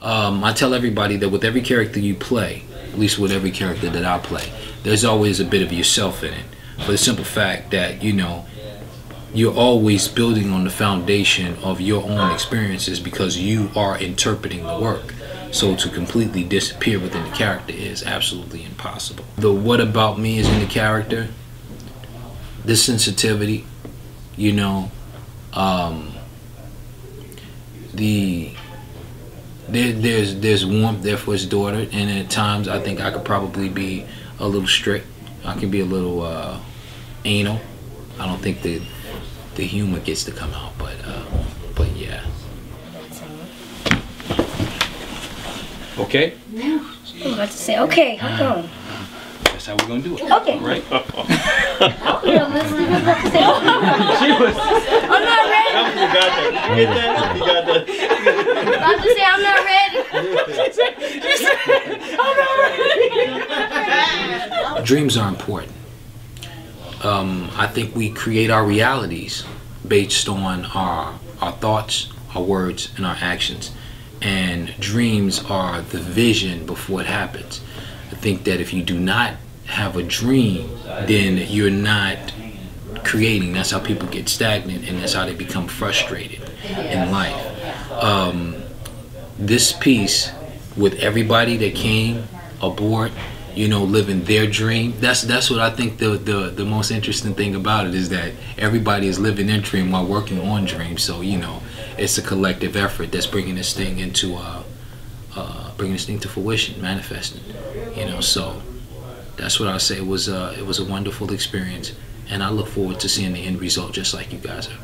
um, I tell everybody that with every character you play, at least with every character that I play, there's always a bit of yourself in it. For the simple fact that you know you're always building on the foundation of your own experiences because you are interpreting the work. So to completely disappear within the character is absolutely impossible. The what about me is in the character. The sensitivity, you know, um, the there, there's there's warmth there for his daughter, and at times I think I could probably be a little strict. I can be a little uh, anal. I don't think the the humor gets to come out, but uh, but yeah. Okay. I'm about to say, okay, hold on. That's how we're gonna do it. Okay. Right. I'm not ready. You got that. You get that? You got that. I'm about to say I'm not ready. Dreams are important. Um, I think we create our realities based on our our thoughts, our words, and our actions. And dreams are the vision before it happens. I think that if you do not have a dream, then you're not creating. That's how people get stagnant, and that's how they become frustrated in life. Um, this piece, with everybody that came aboard, you know, living their dream. That's that's what I think the the the most interesting thing about it is that everybody is living their dream while working on dreams. So you know, it's a collective effort that's bringing this thing into uh, uh, bringing this thing to fruition, manifesting. You know, so that's what I say. It was uh, it was a wonderful experience, and I look forward to seeing the end result, just like you guys are.